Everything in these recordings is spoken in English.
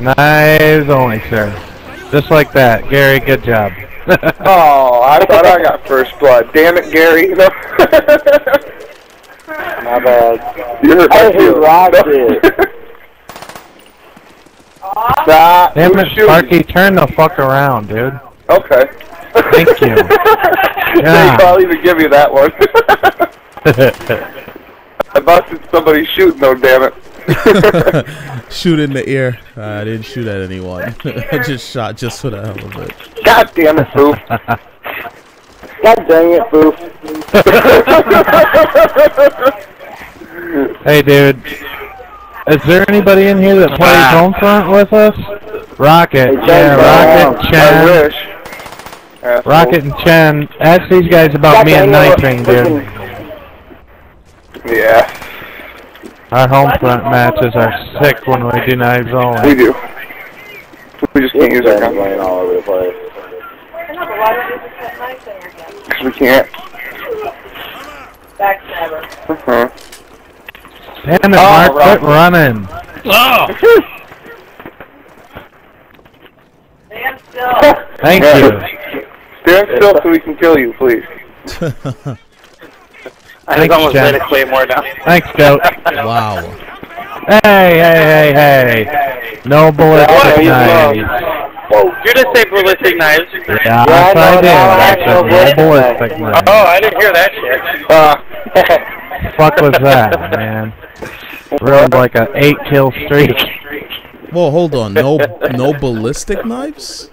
Knives only, sir. Just like that. Gary, good job. Oh, I thought I got first blood. Damn it, Gary. No. My bad. you hurt my I hate feelings. Stop. Damn it. Sparky, turn the fuck around, dude. Okay. Thank you. Yeah. I'll even give you that one. I busted somebody shooting though, damn it. shoot in the ear. Uh, I didn't shoot at anyone. I just shot just for the hell of it. God damn it, Foof. God dang it, Boof. hey, dude. Is there anybody in here that plays Homefront with us? Rocket. Yeah, Jen, Rocket, I Chen. wish. Rocket and Chen. Ask these guys about God me and dang it, dude. Yeah, Our Homefront matches are sick when we do knives we do. We just can't use our Jen's guns. laying all over the place. No, but why don't you just put knives in your hand? Because we can't. Backstabber. Uh-huh. Damn it, Oh, Mark, quit Rocket. running. Stand still. Thank Yeah. you. Stand still so we can kill you, please. I Thanks, almost Jen. let it Claymore down. Thanks, Goat. Wow. Hey, hey, hey, hey. No ballistic What? knives. Whoa, you didn't say ballistic knives. Yeah, Yeah, yes, I I did. now I I said no ballistic ballistic knives. knives. Oh, I didn't hear that shit. Uh, fuck was that, man? Ruined like an eight kill streak. Well, hold on. No, no ballistic knives.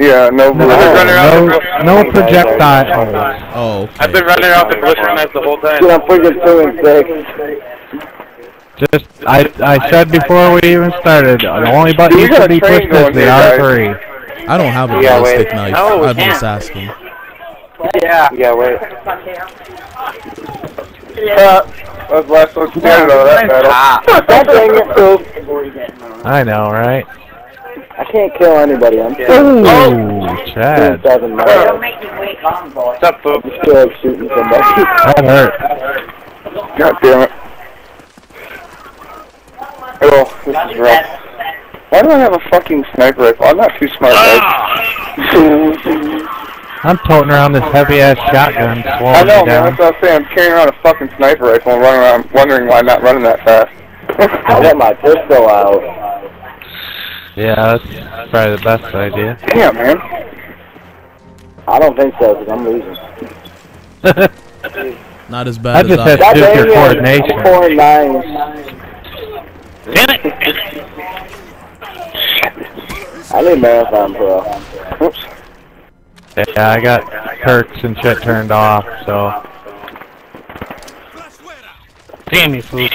Yeah, no No, blue. running no, no projectiles. Oh, I've been running around with ballistic knives the whole time. Dude, I'm freaking two and six. Just, I, I said before we even started, the only button You you should be train pushed is the. R3. I don't have a Yeah, ballistic wait. knife. No, I'm just can't. asking. Yeah. Yeah, wait. Uh, that's the last one standing out of that battle. God dang it, Boof. I know, right? I can't kill anybody. I'm Ooh, two Chad. Oh. seven Don't miles. make me wait long, boy. What's up, Boop? I'm still like shooting somebody. That hurt. God damn it. Oh, this is rough. Why do I have a fucking sniper rifle? I'm not too smart, ah! guys. I'm toting around this heavy ass shotgun, I slowing know, me man. down. That's what I'm saying. I'm carrying around a fucking sniper rifle and running around, wondering why I'm not running that fast. I got my pistol out. Yeah, that's probably the best idea. Yeah, man. I don't think so, because I'm losing. Not as I bad as just I. had God Dude, dang your uh, coordination. Four and nine. Damn it! I need Marathon Pro. Oops. Yeah, I got perks and shit turned off, so. Damn you, fool.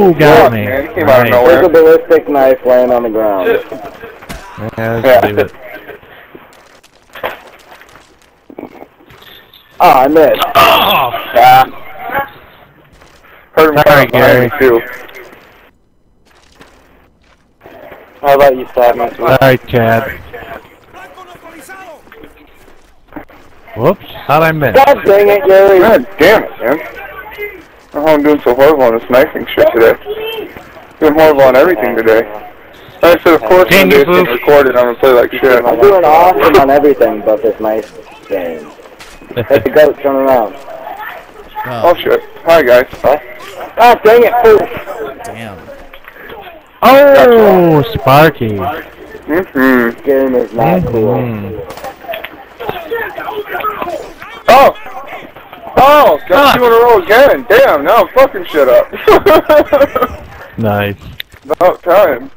Oh, Whoa, got fuck, me. man, he came out of nowhere. There's a ballistic knife laying on the ground. Yeah, let's Yeah. leave it. Oh, I missed. Ah. Heard him Sorry, Gary. too. How about you stab me? Sorry, Chad. Whoops, how'd I miss? God dang it, Gary. God damn it, man. I don't know how I'm doing so horrible on this knifing shit today. Doing horrible on everything today. Like I said, of course, when Dang it, this gets recorded, I'm gonna play like shit. I'm doing awesome on everything but this nice game. Let the goat turn around. Oh shit. Hi guys. God dang it, fool. Damn. Oh, Sparky. Mm-hmm. This game is not cool. Mhm. Oh! Oh! Got two in a row again. Damn, now I'm fucking shit up. Nice. About time.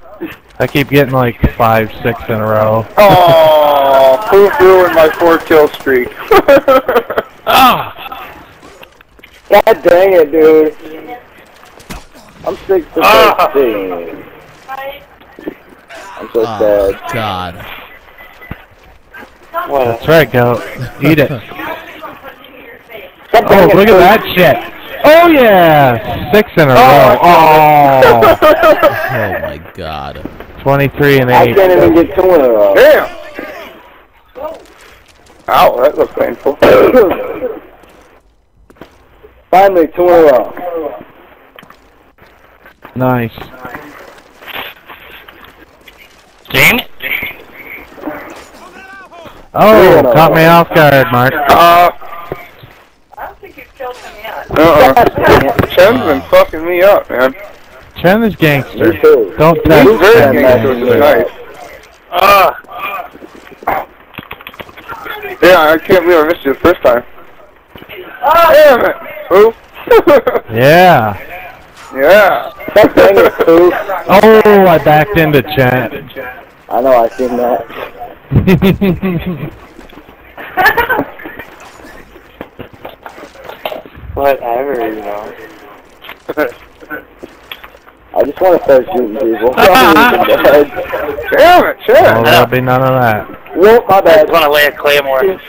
I keep getting like five, six in a row. Oh, poof ruined my four kill streak. ah! God dang it, dude. I'm 6 to Ah. 13. I'm so Oh, sad. God. That's right, go. Eat it. God Oh, look at that shit. Oh, yeah. Six in a row. Oh. Oh my God. 23 and 8. I can't even get two in a row. Damn! Ow, that looks painful. Finally, two in a row. Nice. Damn it. Oh, caught me off guard, Mark. Uh, I don't think you've killed him yet. Uh-uh. Chen's been fucking me up, man. Chen is gangster. too. Don't He's touch very gangster, which is nice. Ah. Yeah, I can't believe I missed you the first time. Oh, Damn it! Who? Yeah. yeah. That thing is cool. Oh, I backed into Chen. I know, I seen that. Whatever, you know. I just want to start shooting people. Probably in the. Damn it, oh, there'll be none of that. Whoop, my I bad. just want to lay a claymore.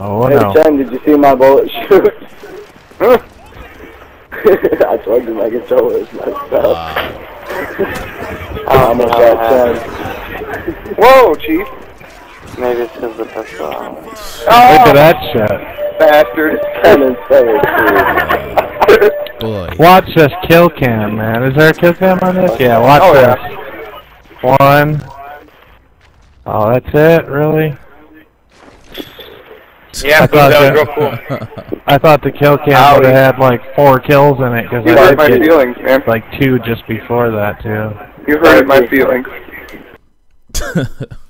Oh hey, no. Chen, did you see my bullet shoot? Huh. I told you my controller is messed up. Wow. I almost got Chen. Whoa, Chief. Maybe it's because the pistol. Look Oh, at that shit. Bastard. Chen is so. Boy. Watch this kill cam, man. Is there a kill cam on this? Yeah, watch Oh, this. yeah. One. Oh, that's it? Really? Yeah, I thought that was that- real cool. I thought the kill cam would have had like four kills in it because You I hurt my feelings, man. like two just before that too. You hurt my feelings.